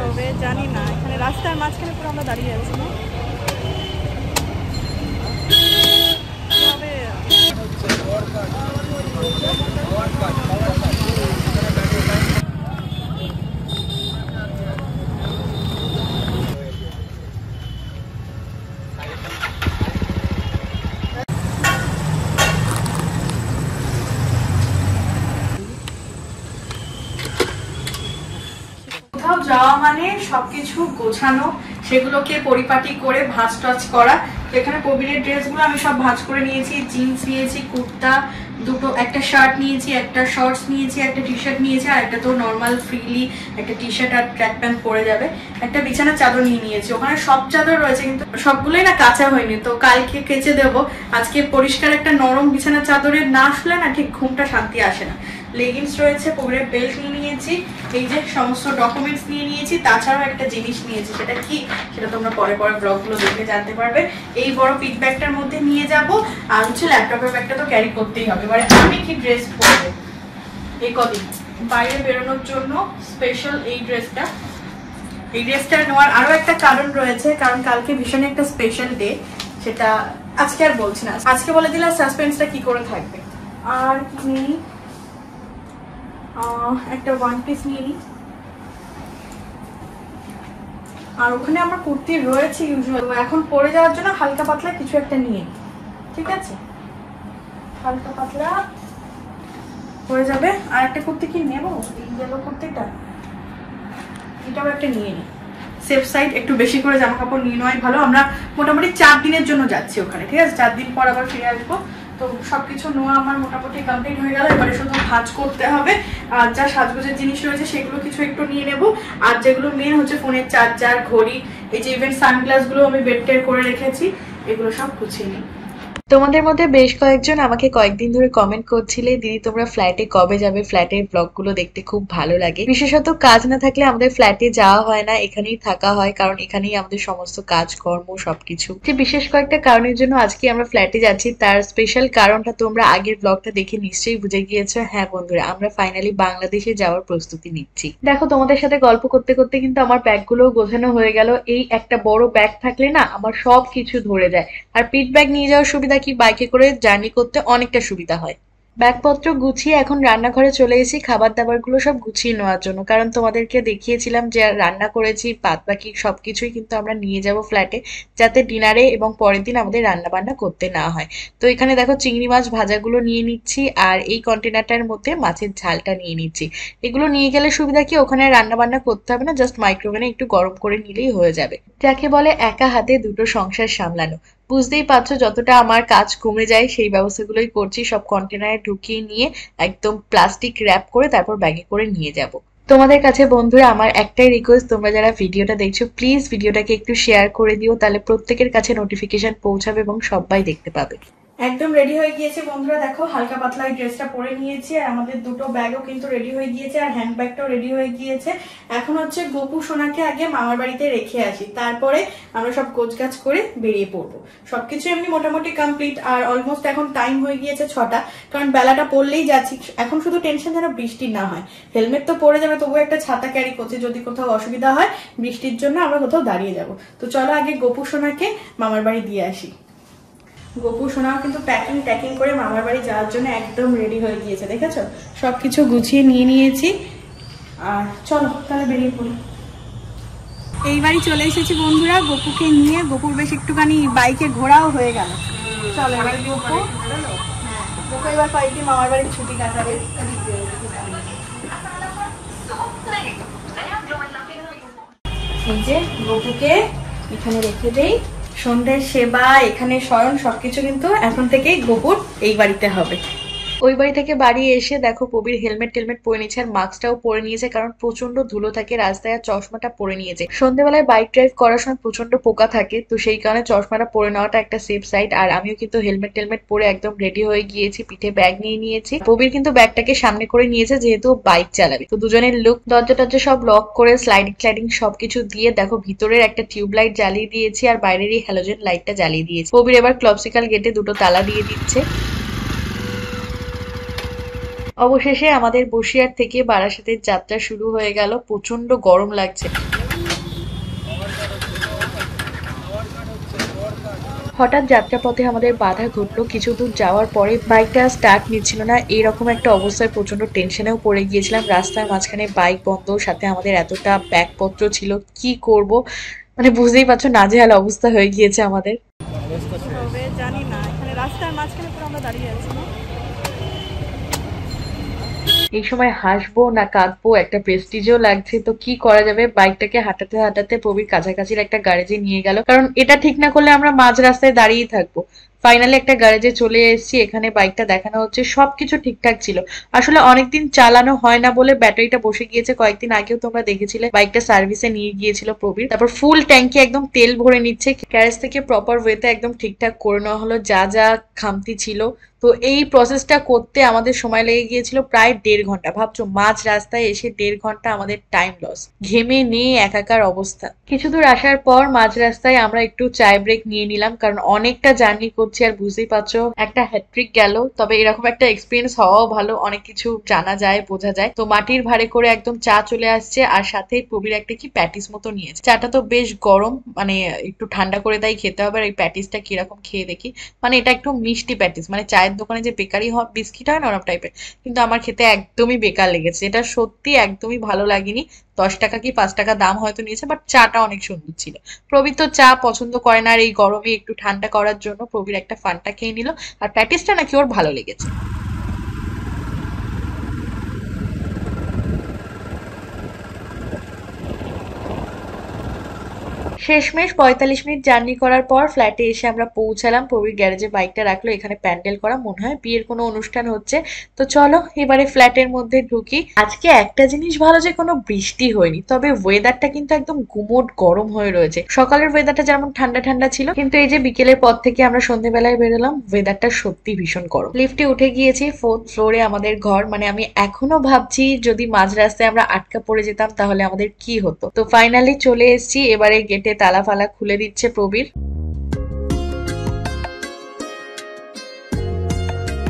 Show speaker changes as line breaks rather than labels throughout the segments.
হবে জানি না এখানে রাস্তার মাঝখানে পুরো আমরা দাঁড়িয়ে আছি না হবে?
যাওয়া মানে সবকিছু গোছানো, সেগুলোকে পরিপাটি করে ভাঁজ টাজ করা। এখানে প্রবীরের ড্রেসগুলো আমি সব ভাঁজ করে নিয়েছি, জিন্স নিয়েছি, কুর্তা, দুটো একটা শার্ট নিয়েছি, একটা শর্টস নিয়েছি, একটা টি শার্ট নিয়েছি, আর একটা তো নর্মাল ফ্রিলি একটা টি শার্ট আর ট্র্যাক প্যান্ট পরে যাবে। একটা বিছানার চাদর নিয়ে নিয়েছি, ওখানে সব চাদর রয়েছে, কিন্তু সবগুলোই না কাঁচা হয়নি, তো কালকে কেচে দেবো। আজকে পরিষ্কার একটা নরম বিছানার চাদরের না আসলে না ঠিক ঘুমটা শান্তি আসে না। লেগিংস রয়েছে পরের বেল্ট নিয়ে নিয়েছি, এই যে সমস্ত ডকুমেন্টস নিয়ে নিয়েছি, তাছাড়াও একটা জিনিস নিয়েছি, সেটা কি? সেটা তোমরা পরে পরে ব্লগগুলো দেখে জানতে পারবে। এই বড় পিক ব্যাগটার মধ্যে নিয়ে যাব, আর হচ্ছে ল্যাপটপের ব্যাগটা তো ক্যারি করতেই হবে। এবারে আমি কি ড্রেস পরবো? এই কদিন। বাইরে বেরোনোর জন্য স্পেশাল এই ড্রেসটা এই ড্রেসটা নেওয়ার আরও একটা কারণ রয়েছে, কারণ কালকে ভীষণ একটা স্পেশাল ডে সেটা আজকে আর বলছি না। আজকে বলে দিলে সাসপেন্সটা কি করে থাকবে? আর কি একটা ওয়ান পিস নিয়ে নিই। আর ওখানে আমার কুর্তি রয়েছে ইউজুয়াল এখন পরে যাওয়ার জন্য হালকা পাতলা কিছু একটা নিয়ে ঠিক আছে? হালকা পাতলা হয়ে যাবে। আর একটা কুর্তি কি নেব? এই গেল কুর্তিটা। এটাও একটা নিয়ে নিই। সেফ সাইড একটু বেশি করে জামা কাপড় নিয়ে নেওয়াই ভালো। আমরা মোটামুটি চার দিনের জন্য যাচ্ছি ওখানে, ঠিক আছে? চার দিন পর আবার ফিরে আসব। তো সবকিছু নোয়া আমার মোটামুটি কমপ্লিট হয়ে গেল। এবারে শুধু ভাজ করতে হবে। আর যা সাজগোজের জিনিস রয়েছে, সেগুলো কিছু একটু নিয়ে নেব। আর যেগুলো মেন হচ্ছে ফোনের চার্জার ঘড়ি, এই যে ইভেন সানগ্লাসগুলো আমি বেডটের করে রেখেছি, এগুলো সব গুছিয়ে নিই।
তোমাদের মধ্যে বেশ কয়েকজন আমাকে কয়েকদিন ধরে কমেন্ট করছিলে, দিদি, তোমরা ফ্ল্যাটে কবে যাবে? ফ্ল্যাটের ব্লগগুলো দেখতে খুব ভালো লাগে। বিশেষত কাজ না থাকলে আমাদের ফ্ল্যাটে যাওয়া হয় না, এখানেই থাকা হয়, কারণ এখানেই আমাদের সমস্ত কাজকর্ম, সবকিছু। বিশেষ কয়েকটা কারণের জন্য আজকে আমরা ফ্ল্যাটে যাচ্ছি, তার স্পেশাল কারণটা তোমরা আগের ব্লগটা দেখে নিশ্চয়ই বুঝে গিয়েছো। হ্যাঁ বন্ধুরা, আমরা ফাইনালি বাংলাদেশে যাওয়ার প্রস্তুতি নিচ্ছি। দেখো, তোমাদের সাথে গল্প করতে করতে কিন্তু আমার ব্যাগগুলো গোছানো হয়ে গেল। এই একটা বড় ব্যাগ থাকলে না, আমার সব কিছু ধরে যায়। আর পিট ব্যাগ নিয়ে যাওয়ার সুবিধা কি বাইকে করে জার্নি করতে অনেকটা সুবিধা হয়। ব্যাগপত্র গুছিয়ে এখন রান্নাঘরে চলে এসেছি খাবার দাবারগুলো সব গুছিয়ে নেওয়ার জন্য। কারণ তোমাদেরকে দেখিয়েছিলাম যে রান্না করেছি বাদ বাকি সবকিছুই কিন্তু আমরা নিয়ে যাব ফ্ল্যাটে, যাতে ডিনারে এবং পরের দিন আমাদের রান্না বান্না করতে না হয়। তো এখানে দেখো চিংড়ি মাছ ভাজাগুলো নিয়ে নিচ্ছি, আর এই কন্টেনারটার মধ্যে মাছের ঝালটা নিয়ে নিচ্ছি। এগুলো নিয়ে গেলে সুবিধা কি? ওখানে রান্না বান্না করতে হবে না জাস্ট মাইক্রোওভেনে একটু গরম করে নিলেই হয়ে যাবে। যাকে বলে একা হাতে দুটো সংসার সামলানো। বুঝতেই পারছ, যতটা আমার কাজ কমে যায়, সেই ব্যবস্থাগুলোই করছি। সব কন্টেনারে ঢুকিয়ে নিয়ে একদম প্লাস্টিক র্যাপ করে তারপর ব্যাগে করে নিয়ে যাব। তোমাদের কাছে বন্ধুরা, আমার একটাই রিকোয়েস্ট তোমরা যারা ভিডিওটা দেখছ প্লিজ ভিডিওটাকে একটু শেয়ার করে দিও, তাহলে প্রত্যেকের কাছে নোটিফিকেশন পৌঁছাবে এবং সবাই দেখতে পাবে।
একদম রেডি হয়ে গিয়েছে। বন্ধুরা, দেখো, হালকা পাতলা এই ড্রেসটা পরে নিয়েছি আর আমাদের দুটো ব্যাগও কিন্তু রেডি হয়ে গিয়েছে আর হ্যান্ড ব্যাগটাও রেডি হয়ে গিয়েছে। এখন হচ্ছে গোপু সোনাকে আগে মামার বাড়িতে রেখে আসি। তারপরে আমরা সব গোছগাছ করে বেরিয়ে পড়ব। সবকিছু এমনি মোটামুটি কমপ্লিট আর অলমোস্ট এখন টাইম হয়ে গিয়েছে ছটা। কারণ বেলাটা পড়লেই যাচ্ছি। এখন শুধু টেনশন যেন বৃষ্টি না হয়। হেলমেট তো পরে যাবে তবু একটা ছাতা ক্যারি করছে যদি কোথাও অসুবিধা হয়। বৃষ্টির জন্য আমরা কোথাও দাঁড়িয়ে যাব। তো চলো আগে গোপু সোনাকে মামার বাড়ি দিয়ে আসি। গোপু সোনাও কিন্তু প্যাকিং ট্যাকিং করে মামার বাড়ি যাওয়ার জন্য একদম রেডি হয়ে গিয়েছে দেখেছ? সবকিছু গুছিয়ে নিয়ে নিয়েছি। আর চলো তাহলে বেরিয়ে পড়ি।
এই বাড়ি চলে এসেছি বন্ধুরা গোপুকে নিয়ে। গোপুর বেশ একটুখানি বাইকে ঘোরাও হয়ে গেল।
চলো এবার গোপু হ্যাঁ, গোপু এবার কয়েকদিন মামার বাড়ির ছুটি কাটাবে। এই যে গোপুকে এখানে রেখে দেই। সন্ধ্যের সেবা এখানে স্বয়ং সবকিছু কিন্তু এখন থেকেই গোপুর এই বাড়িতে হবে।
ওই বাড়ি থেকে বাড়ি এসে দেখো প্রবীর হেলমেট টেলমেট পরে নিয়েছে আর মাস্কটাও পরে নিয়েছে, কারণ প্রচণ্ড ধুলো থাকে, রাস্তায় আর চশমাটা পরে নিয়েছে সন্ধ্যেবেলায় বাইক ড্রাইভ করার সময় প্রচণ্ড পোকা থাকে, তো সেই কারণে চশমাটা পরে নেওয়াটা একটা সেফ সাইড আর আমিও কিন্তু হেলমেট টেলমেট পরে একদম রেডি হয়ে গিয়েছি, পিঠে ব্যাগ নিয়ে নিয়েছি। প্রবীর কিন্তু ব্যাগটাকে সামনে করে নিয়েছে, যেহেতু বাইক চালাবে। তো দুজনের লুক দরজা টরজা সব লক করে স্লাইডিং স্লাইডিং সবকিছু দিয়ে দেখো ভিতরের একটা টিউব লাইট জ্বালিয়ে দিয়েছি, আর বাইরের এই হ্যালোজেন লাইটটা জ্বালিয়ে দিয়েছি। প্রবীর এবার ক্লবসিকাল গেটে দুটো তালা দিয়ে দিচ্ছে। অবশেষে আমাদের বসিরহাট থেকে বারাসাতের যাত্রা শুরু হয়ে গেল। প্রচণ্ড গরম লাগছে। হঠাৎ যাত্রাপথে আমাদের বাধা ঘটলো। কিছু দূর যাওয়ার পরে বাইকটা স্টার্ট নিচ্ছিল না। এইরকম একটা অবস্থায় প্রচণ্ড টেনশনেও পড়ে গিয়েছিলাম। রাস্তার মাঝখানে বাইক বন্ধ, সাথে আমাদের এতটা ব্যাগপত্র ছিল। কি করব? মানে বুঝতেই পারছ, নাজেহাল অবস্থা হয়ে গিয়েছে আমাদের।
জানি না রাস্তার মাঝখানে আমরা দাঁড়িয়ে আছি না
এই সময় হাসবো না কাঁদবো, একটা প্রেস্টিজও লাগছে, তো কি করা যাবে? বাইকটাকে হাঁটাতে হাঁটাতে প্রবীর কাছাকাছির একটা গ্যারেজে নিয়ে গেল। কারণ এটা ঠিক না করলে আমরা মাঝ রাস্তায় দাঁড়িয়েই থাকব। ফাইনালি একটা গ্যারেজে চলে এসেছি, এখানে বাইকটা দেখানো হচ্ছে, সবকিছু ঠিকঠাক ছিল। আসলে অনেকদিন চালানো হয় না বলে ব্যাটারিটা বসে গিয়েছে, কয়েকদিন আগেও তোমরা দেখেছিলে, বাইকটা সার্ভিসে নিয়ে গিয়েছিল প্রবীর। তারপর ফুল ট্যাঙ্কি একদম তেল ভরে নিচ্ছে গ্যারেজ থেকে প্রপার ওয়েতে একদম ঠিকঠাক করে নেওয়া হলো, যা যা খামতি ছিল তো এই প্রসেসটা করতে আমাদের সময় লেগে গিয়েছিল প্রায় দেড় ঘণ্টা। ভাবছ, মাঝ রাস্তায় এসে দেড় ঘণ্টা আমাদের টাইম লস ঘেমে নিয়ে একাকার অবস্থা। কিছু দূর আসার পর মাঝ রাস্তায় আমরা একটু চায় ব্রেক নিয়ে নিলাম, কারণ অনেকটা জার্নি করছি আর বুঝতেই পারছ, একটা হ্যাট্রিক গেল। তবে এরকম একটা এক্সপিরিয়েন্স হওয়াও ভালো, অনেক কিছু জানা যায়, বোঝা যায়। তো মাটির ভারে করে একদম চা চলে আসছে, আর সাথে প্রবীর একটা কি প্যাটিস মতো নিয়েছে। চাটা তো বেশ গরম মানে একটু ঠান্ডা করে তাই খেতে হবে, আর এই প্যাটিসটা কীরকম খেয়ে দেখি। মানে এটা একটু মিষ্টি প্যাটিস মানে চায়ের দোকানে যে বেকারি বিস্কিট হয় না ওরকম টাইপের কিন্তু আমার খেতে একদমই বেকার লেগেছে। এটা সত্যি একদমই ভালো লাগেনি। দশ টাকা কি পাঁচ টাকা দাম হয়তো নিয়েছে বাট চাটা অনেক সুন্দর ছিল। প্রবীর তো চা পছন্দ করে না আর এই গরমে একটু ঠান্ডা করার জন্য প্রবীর একটা ফানটা খেয়ে নিল। আর প্যাটিসটা নাকি ওর ভালো লেগেছে। শেষমেশ পঁয়তাল্লিশ মিনিট জার্নি করার পর ফ্ল্যাটে এসে আমরা পৌঁছালাম। প্রবীর গ্যারেজে বাইকটা রাখল, এখানে প্যান্ডেল করা। মনে হয় বিয়ের কোনো অনুষ্ঠান হচ্ছে। তো চলো, এবারে ফ্ল্যাটের মধ্যে ঢুকি। আজকে একটা জিনিস ভালো যে কোনো বৃষ্টি হয়নি, তবে ওয়েদারটা কিন্তু একদম গুমোট গরম হয়ে রয়েছে। সকালের ওয়েদারটা যেমন ঠান্ডা ঠান্ডা ছিল, কিন্তু এই যে বিকেলের পর থেকে আমরা সন্ধ্যেবেলায় বেরোলাম ওয়েদারটা সত্যি ভীষণ গরম। লিফটে উঠে গিয়েছি ফোর্থ ফ্লোরে আমাদের ঘর। মানে আমি এখনও ভাবছি যদি মাঝ রাস্তায় আমরা আটকা পড়ে যেতাম, তাহলে আমাদের কি হতো? তো ফাইনালি চলে এসেছি, এবারে গেটে তালা ফালা খুলে দিচ্ছে প্রবীর।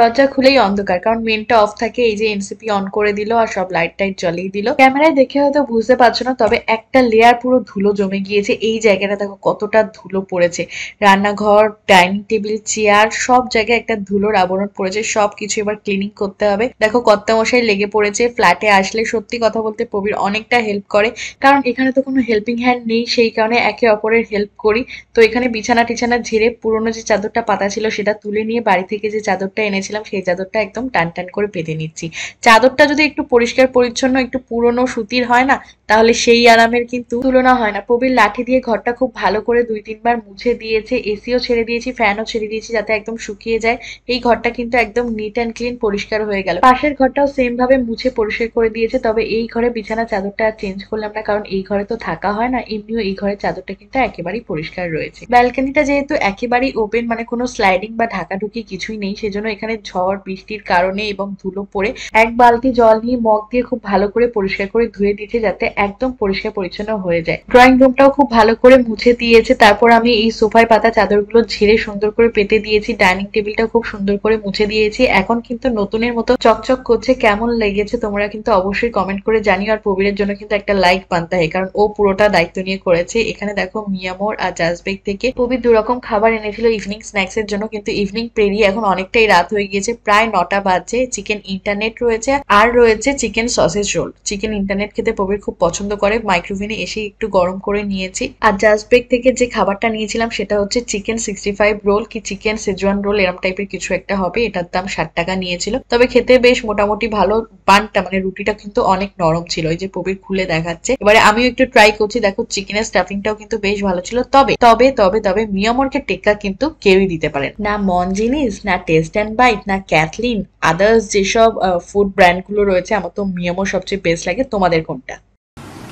দরজা খুলেই অন্ধকার, কারণ মেনটা অফ থাকে, এই যে এনসিপি অন করে দিল আর সব লাইট টাইট জ্বালিয়ে দিল। ক্যামেরায় দেখে হয়তো বুঝতে পারছ না, তবে একটা লেয়ার পুরো ধুলো জমে গিয়েছে, এই জায়গাটা দেখো কতটা ধুলো পড়েছে। রান্নাঘর ডাইনিং টেবিল চেয়ার সব জায়গায় একটা ধুলোর আবরণ পড়েছে সব কিছু এবার ক্লিনিং করতে হবে। দেখো কর্তা মশাই লেগে পড়েছে ফ্ল্যাটে আসলে সত্যি কথা বলতে প্রবীর অনেকটা হেল্প করে, কারণ এখানে তো কোনো হেল্পিং হ্যান্ড নেই, সেই কারণে একে অপরের হেল্প করি। তো এখানে বিছানা টিছানা ঝেড়ে পুরোনো যে চাদরটা পাতা ছিল, সেটা তুলে নিয়ে বাড়ি থেকে যে চাদরটা এনেছিলাম সেই চাদরটা একদম টান টান করে পেতে নিচ্ছি। চাদরটা যদি একটু পরিষ্কার, পরিচ্ছন্ন, একটু পুরনো সুতির হয় না, তাহলে সেই আরামের কিন্তু তুলনা হয় না। প্রবীর লাঠি দিয়ে ঘরটা খুব ভালো করে দুই, তিনবার মুছে দিয়েছে, এসিও ছেড়ে দিয়েছি, ফ্যানও ছেড়ে দিয়েছি, যাতে একদম শুকিয়ে যায়। এই ঘরটা কিন্তু একদম নিট অ্যান্ড ক্লিন পরিষ্কার হয়ে গেল। পাশের ঘরটাও সেম ভাবে মুছে পরিষ্কার করে দিয়েছে, তবে এই ঘরে বিছানা চাদরটা আর চেঞ্জ করলাম না, কারণ এই ঘরে তো থাকা হয় না, এমনিও এই ঘরের চাদরটা কিন্তু একেবারেই পরিষ্কার রয়েছে। ব্যালকনিটা যেহেতু একেবারেই ওপেন মানে কোনো স্লাইডিং বা ঢাকাঢুকি কিছুই নেই, সেজন্য এখানে ঝড়, বৃষ্টির কারণে এবং ধুলো পড়ে এক বালতি জল নিয়ে মগ দিয়ে খুব ভালো করে পরিষ্কার করে ধুয়ে দিয়েছে যাতে একদম পরিষ্কার পরিচ্ছন্ন হয়ে যায়। ড্রয়িং রুমটাও খুব ভালো করে মুছে দিয়েছে। তারপর আমি এই সোফায় পাতা চাদরগুলো ঝেড়ে সুন্দর করে পেতে দিয়েছি। ডাইনিং টেবিলটা খুব সুন্দর করে মুছে দিয়েছি। এখন কিন্তু নতুনের মতো চকচক করছে। কেমন লেগেছে তোমরা কিন্তু অবশ্যই কমেন্ট করে জানিও। আর প্রবীরের জন্য কিন্তু একটা লাইক পান্তা হয় কারণ ও পুরোটা দায়িত্ব নিয়ে করেছে। এখানে দেখো মিয়ামোর আর জাজবেক থেকে। প্রবীর দু রকম খাবার এনেছিল ইভিনিং স্ন্যাক্স এর জন্য। কিন্তু ইভিনিং পেরিয়ে এখন অনেকটাই রাত হয়ে গিয়েছে, প্রায় নটা বাজছে চিকেন ইন্টারনেট রয়েছে, আর রয়েছে chicken sausage roll chicken internet খেতে প্রবীর খুব পছন্দ করে। মাইক্রোওভেনে এসে একটু গরম করে নিয়েছি। আর জাজবেক থেকে যে খাবারটা নিয়েছিলাম, সেটা হচ্ছে চিকেন সিক্সটি ফাইভ রোল কি চিকেন সেজওয়ান রোল এরম টাইপের কিছু একটা হবে। এটার দাম ষাট টাকা নিয়েছিল। তবে খেতে বেশ মোটামুটি ভালো বানটা মানে রুটিটা কিন্তু অনেক নরম ছিল। ওই যে প্রবীর খুলে দেখাচ্ছে। এবারে আমিও একটু ট্রাই করছি। দেখো চিকেনের স্টাফিংটাও কিন্তু বেশ ভালো ছিল। তবে তবে তবে তবে, মিয়ামরকে টেক্কা কিন্তু কেউই দিতে পারেন। না মন জিনিস, না টেস্ট অ্যান্ড বাইট না ক্যাথলিন আদার্স যেসব ফুড ব্র্যান্ডগুলো রয়েছে আমার তো মিয়ামোর সবচেয়ে বেস্ট লাগে তোমাদের কোনটা?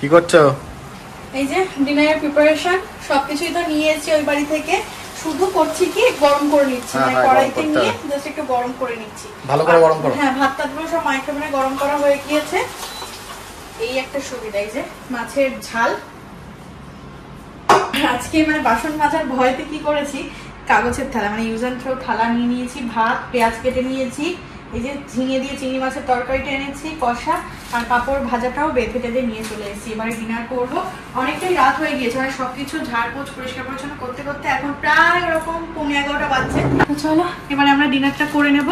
কি করছ?
এই যে ডিনারের প্রিপারেশন সবকিছুই তো নিয়ে এসেছি ওই বাড়ি থেকে। শুধু করছি কি গরম করে নিচ্ছি
হ্যাঁ,
মানে
হ্যাঁ,
কড়াইতে নিয়ে জাস্ট একটু গরম করে নিচ্ছি।
ভালো করে গরম করো।
হ্যাঁ ভাত টাতগুলো সব মাইক্রোওভেনে গরম করা হয়ে গিয়েছে। এই একটা সুবিধা এই যে মাছের ঝাল। আজকে মানে বাসন মাজার ভয়তে কি করেছি কাগজের থালা মানে ইউজ অ্যান্ড থালা নিয়ে নিয়েছি, ভাত, পেঁয়াজ কেটে নিয়েছি, এই যে ঝিঙে দিয়ে চিংড়ি মাছের তরকারিটা এনেছি, কষা, আর পাঁপড় ভাজাটাও বেঁধে টেঁধে নিয়ে চলে এসেছি। এবারে ডিনার করব। অনেকটাই রাত হয়ে গিয়েছে মানে সবকিছু ঝাড়পোছ পরিষ্কার পরিচ্ছন্ন করতে করতে এখন প্রায় ওরকম পনেরো এগারোটা বাজছে। চলো, এবারে আমরা ডিনারটা করে নেব।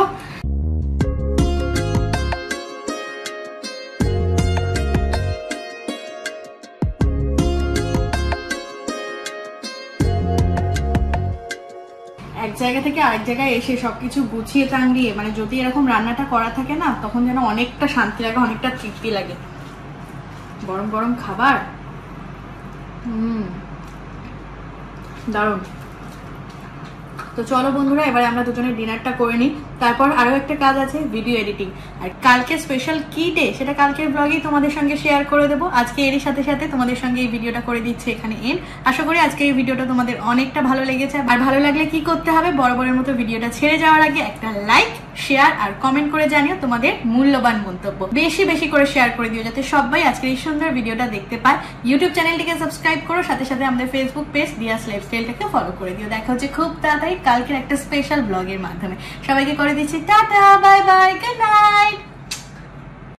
জায়গা থেকে আরেক জায়গায় এসে সবকিছু গুছিয়ে টাঙিয়ে মানে যদি এরকম রান্নাটা করা থাকে না, তখন যেন অনেকটা শান্তি লাগে, অনেকটা তৃপ্তি লাগে। গরম গরম খাবার? হুম। দারুণ। তো চলো বন্ধুরা, এবারে আমরা দুজনের ডিনারটা করে নিই। তারপর আরও একটা কাজ আছে ভিডিও এডিটিং আর কালকে স্পেশাল কি ডে সেটা কালকের ব্লগেই তোমাদের সঙ্গে শেয়ার করে দেবো। আজকে এরই সাথে সাথে তোমাদের সঙ্গে এই ভিডিওটা করে দিচ্ছে এখানে এন আশা করি আজকে এই ভিডিওটা তোমাদের অনেকটা ভালো লেগেছে। আর ভালো লাগলে কি করতে হবে? বড় বড়ের মতো ভিডিওটা ছেড়ে যাওয়ার আগে একটা লাইক শেয়ার আর কমেন্ট করে জানিও তোমাদের মূল্যবান মন্তব্য। বেশি বেশি করে শেয়ার করে দিও যাতে সবাই আজকের এই সুন্দর ভিডিওটা দেখতে পায়। ইউটিউব চ্যানেলটিকে সাবস্ক্রাইব করো, সাথে সাথে আমাদের ফেসবুক পেজ দিয়াস লাইফস্টাইলটাকে ফলো করে দিও। দেখা হচ্ছে খুব তাড়াতাড়ি কালকের একটা স্পেশাল ব্লগের মাধ্যমে। সবাইকে করে দিচ্ছি, tata bye bye good night